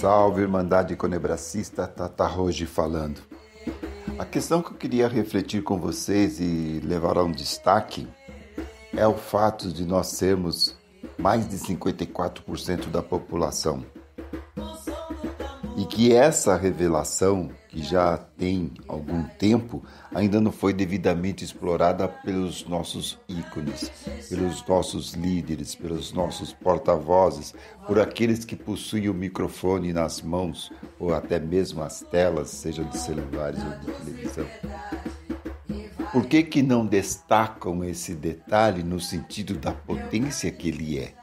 Salve, Irmandade Conebracista, Tata Roji falando. A questão que eu queria refletir com vocês e levar a um destaque é o fato de nós sermos mais de 54% da população. E que essa revelação, que já tem algum tempo, ainda não foi devidamente explorada pelos nossos ícones, pelos nossos líderes, pelos nossos porta-vozes, por aqueles que possuem o microfone nas mãos ou até mesmo as telas, seja de celulares ou de televisão. Por que, que não destacam esse detalhe no sentido da potência que ele é?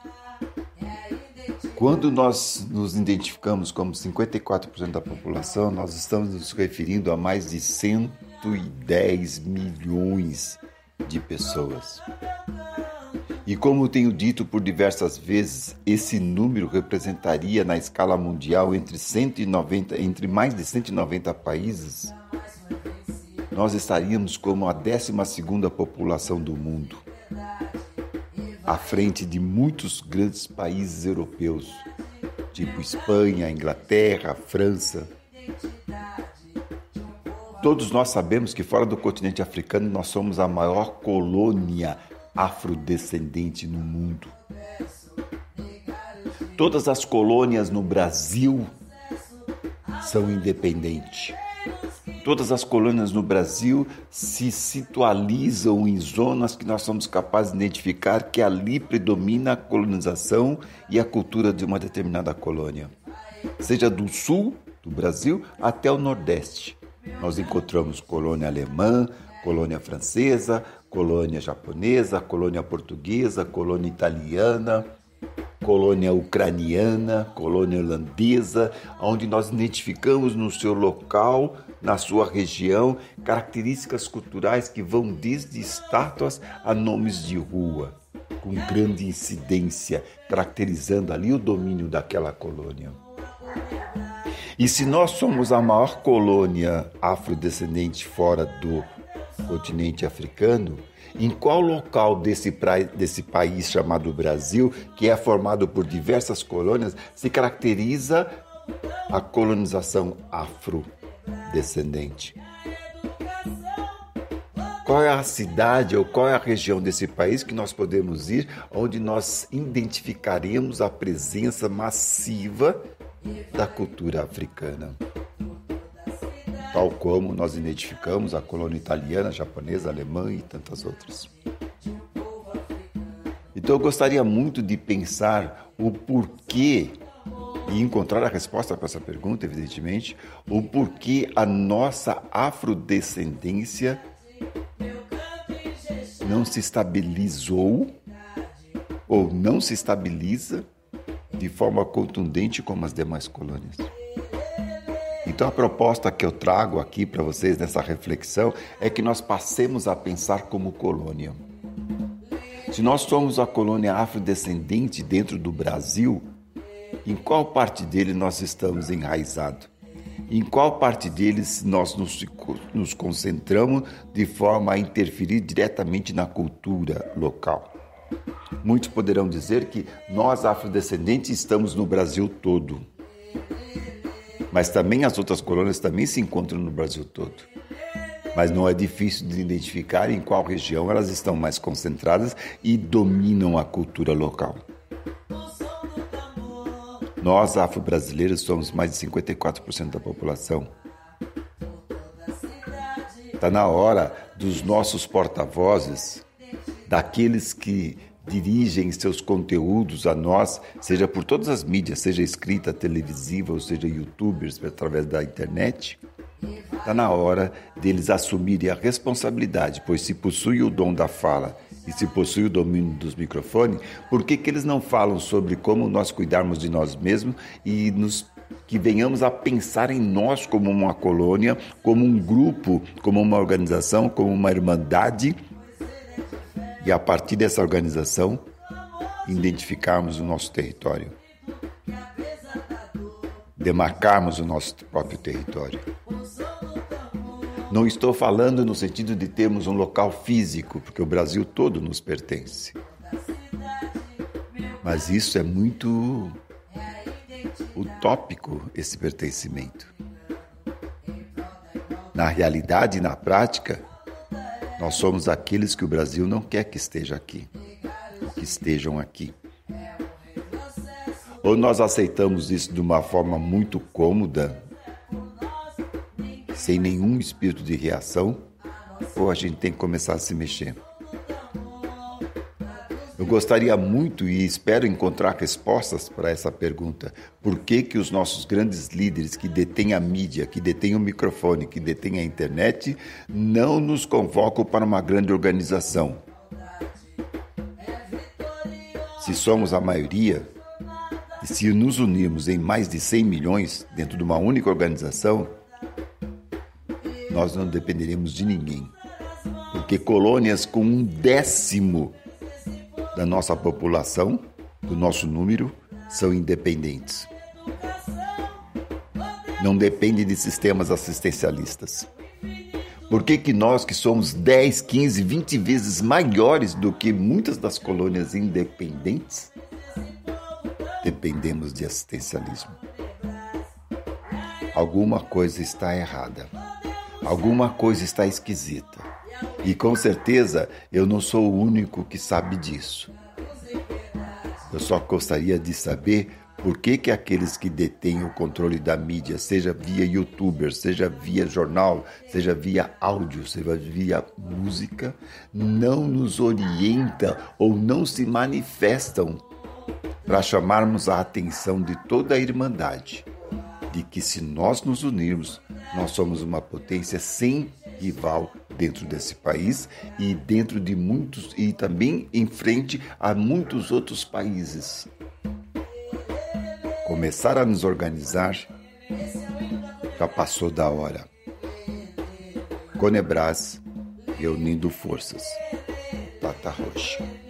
Quando nós nos identificamos como 54% da população, nós estamos nos referindo a mais de 110 milhões de pessoas. E como tenho dito por diversas vezes, esse número representaria na escala mundial entre 190, entre mais de 190 países, nós estaríamos como a 12ª população do mundo à frente de muitos grandes países europeus, tipo Espanha, Inglaterra, França. Todos nós sabemos que fora do continente africano nós somos a maior colônia afrodescendente no mundo. Todas as colônias no Brasil são independentes. Todas as colônias no Brasil se situalizam em zonas que nós somos capazes de identificar que ali predomina a colonização e a cultura de uma determinada colônia. Seja do sul do Brasil até o nordeste. Nós encontramos colônia alemã, colônia francesa, colônia japonesa, colônia portuguesa, colônia italiana, colônia ucraniana, colônia holandesa, onde nós identificamos no seu local, na sua região, características culturais que vão desde estátuas a nomes de rua, com grande incidência, caracterizando ali o domínio daquela colônia. E se nós somos a maior colônia afrodescendente fora do continente africano, em qual local desse, desse país chamado Brasil, que é formado por diversas colônias, se caracteriza a colonização afrodescendente? Qual é a cidade ou qual é a região desse país que nós podemos ir onde nós identificaremos a presença massiva da cultura africana? Tal como nós identificamos a colônia italiana, japonesa, alemã e tantas outras. Então eu gostaria muito de pensar o porquê e encontrar a resposta para essa pergunta, evidentemente, o porquê a nossa afrodescendência não se estabilizou ou não se estabiliza de forma contundente como as demais colônias. Então a proposta que eu trago aqui para vocês nessa reflexão é que nós passemos a pensar como colônia. Se nós somos a colônia afrodescendente dentro do Brasil, em qual parte dele nós estamos enraizados? Em qual parte deles nós nos, nos concentramos de forma a interferir diretamente na cultura local? Muitos poderão dizer que nós afrodescendentes estamos no Brasil todo mas também as outras colônias também se encontram no Brasil todo. Mas não é difícil de identificar em qual região elas estão mais concentradas e dominam a cultura local. Nós, afro-brasileiros, somos mais de 54% da população. Está na hora dos nossos porta-vozes, daqueles que dirigem seus conteúdos a nós, seja por todas as mídias, seja escrita, televisiva, ou seja youtubers através da internet, está na hora deles assumirem a responsabilidade, pois se possui o dom da fala e se possui o domínio dos microfones, por que, que eles não falam sobre como nós cuidarmos de nós mesmos e nos que venhamos a pensar em nós como uma colônia, como um grupo, como uma organização, como uma irmandade e a partir dessa organização identificarmos o nosso território, demarcarmos o nosso próprio território. Não estou falando no sentido de termos um local físico, porque o Brasil todo nos pertence. Mas isso é muito utópico esse pertencimento. Na realidade e na prática, nós somos aqueles que o Brasil não quer que esteja aqui, que estejam aqui. Ou nós aceitamos isso de uma forma muito cômoda, sem nenhum espírito de reação, ou a gente tem que começar a se mexer. Eu gostaria muito e espero encontrar respostas para essa pergunta. Por que, que os nossos grandes líderes que detêm a mídia, que detêm o microfone, que detêm a internet, não nos convocam para uma grande organização? Se somos a maioria, e se nos unirmos em mais de 100 milhões dentro de uma única organização, nós não dependeremos de ninguém. Porque colônias com um décimo da nossa população, do nosso número, são independentes. Não dependem de sistemas assistencialistas. Por que, que nós, que somos 10, 15, 20 vezes maiores do que muitas das colônias independentes, dependemos de assistencialismo? Alguma coisa está errada. Alguma coisa está esquisita. E com certeza eu não sou o único que sabe disso. Eu só gostaria de saber por que, que aqueles que detêm o controle da mídia, seja via youtuber, seja via jornal, seja via áudio, seja via música, não nos orientam ou não se manifestam para chamarmos a atenção de toda a Irmandade de que se nós nos unirmos, nós somos uma potência sem rival dentro desse país e dentro de muitos e também em frente a muitos outros países. Começar a nos organizar já passou da hora. Conebras reunindo forças. Tata Rocha.